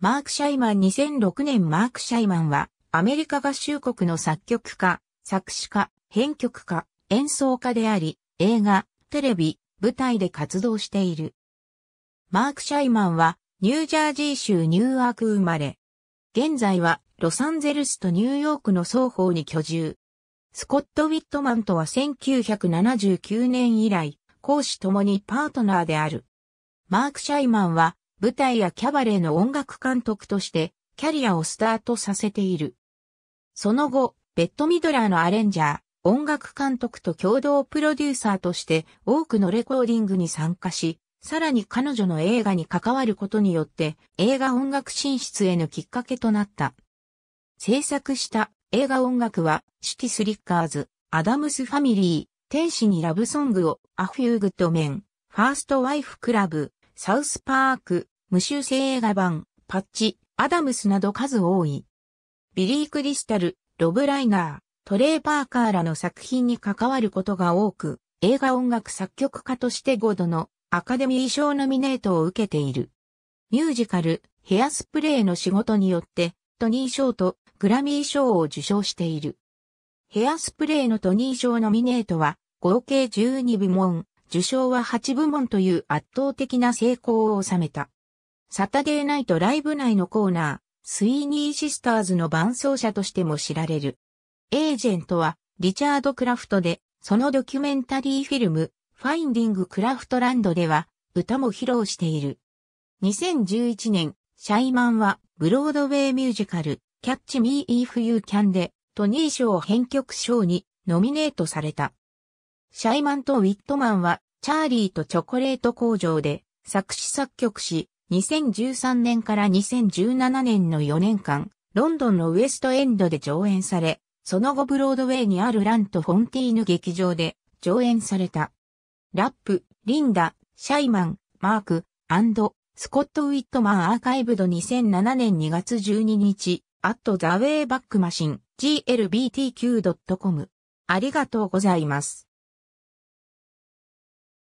マーク・シャイマン2006年マーク・シャイマンはアメリカ合衆国の作曲家、作詞家、編曲家、演奏家であり、映画、テレビ、舞台で活動している。マーク・シャイマンはニュージャージー州ニューアーク生まれ。現在はロサンゼルスとニューヨークの双方に居住。スコット・ウィットマンとは1979年以来、講師ともにパートナーである。マーク・シャイマンは舞台やキャバレーの音楽監督としてキャリアをスタートさせている。その後、ベッドミドラーのアレンジャー、音楽監督と共同プロデューサーとして多くのレコーディングに参加し、さらに彼女の映画に関わることによって映画音楽進出へのきっかけとなった。制作した映画音楽はシティスリッカーズ、アダムスファミリー、天使にラブソングをアフューグッドメン、ファーストワイフクラブ、サウスパーク、無修正映画版、パッチ・アダムスなど数多い。ビリー・クリスタル、ロブ・ライナー、トレー・パーカーらの作品に関わることが多く、映画音楽作曲家として5度のアカデミー賞ノミネートを受けている。ミュージカル、ヘアスプレーの仕事によって、トニー賞とグラミー賞を受賞している。ヘアスプレーのトニー賞ノミネートは合計12部門、受賞は8部門という圧倒的な成功を収めた。サタデーナイトライブ内のコーナー、スイーニーシスターズの伴奏者としても知られる。エージェントはリチャード・クラフトで、そのドキュメンタリーフィルム、ファインディング・クラフトランドでは歌も披露している。2011年、シャイマンはブロードウェイミュージカル、キャッチ・ミー・イーフ・ユー・キャンでトニー賞編曲賞にノミネートされた。シャイマンとウィットマンは、チャーリーとチョコレート工場で作詞作曲し、2013年から2017年の4年間、ロンドンのウエストエンドで上演され、その後ブロードウェイにあるラント・フォンティーヌ劇場で上演された。ラップ、リンダ、シャイマン、マーク、アンド、スコット・ウィットマンアーカイブド2007年2月12日、アット・ザ・ウェイバック・マシン、glbtq.com。ありがとうございます。